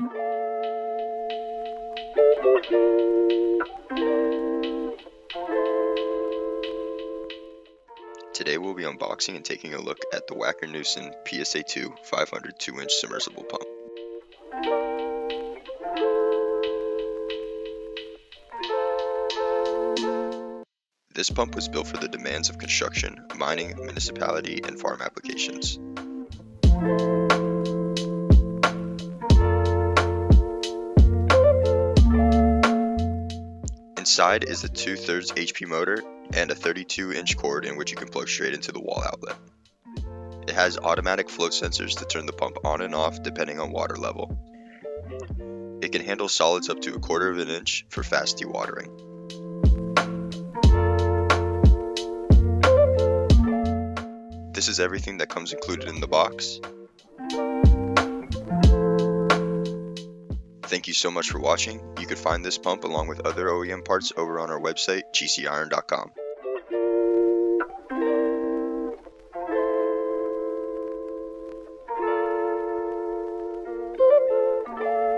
Today we'll be unboxing and taking a look at the Wacker-Neuson PSA2 500 2-inch submersible pump. This pump was built for the demands of construction, mining, municipality, and farm applications. Inside is a 2 thirds HP motor and a 32 inch cord in which you can plug straight into the wall outlet. It has automatic float sensors to turn the pump on and off depending on water level. It can handle solids up to a quarter of an inch for fast dewatering. This is everything that comes included in the box. Thank you so much for watching. You can find this pump along with other OEM parts over on our website, gciron.com.